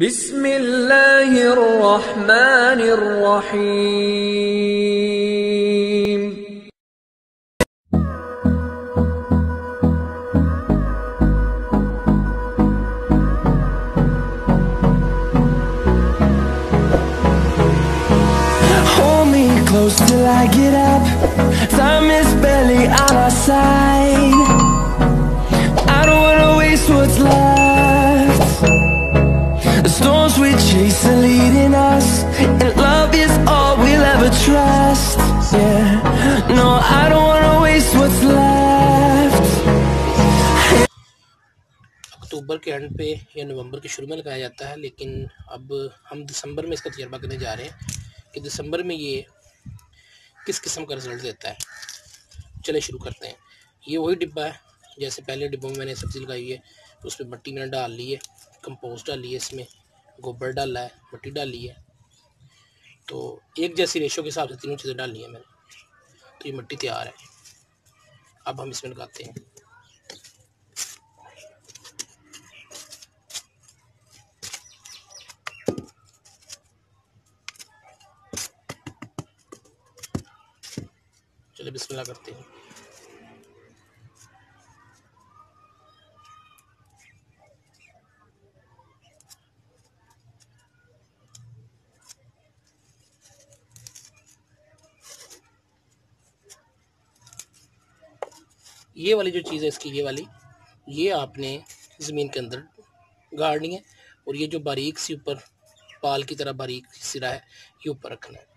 بسم اللہ الرحمن الرحیم Hold me close till I get up. Time is barely on our side. Storms are leading us, and love is all we'll ever trust. Yeah, no, I don't wanna waste what's left. اکتوبر کے and پہ یا نومبر کے شروع میں لگایا جاتا ہے لیکن اب ہم دسمبر میں اس کا تجربہ کرنے جا رہے ہیں کہ دسمبر میں یہ کس قسم کا رزلٹ دیتا ہے چلے شروع کرتے ہیں یہ وہی ڈبہ ہے جیسے پہلے ڈبوں میں میں نے سبزی لگائی ہے اس میں مٹی میں نے ڈال لی ہے کمپوسٹ ڈال لی ہے اس میں گوبر ڈالا ہے، مٹی ڈال لی ہے۔ تو ایک جیسی ریشو کے حساب سے تینوں چیزیں ڈال لی ہیں میں نے۔ تو یہ مٹی تیار ہے۔ اب ہم اس میں لگاتے ہیں۔ چلے بسم اللہ کرتے ہیں۔ یہ والی جو چیز ہے اس کی، یہ والی، یہ آپ نے زمین کے اندر گاڑنی ہے اور یہ جو باریک سی اوپر پال کی طرح باریک سرا ہے، یہ اوپر رکھنا ہے۔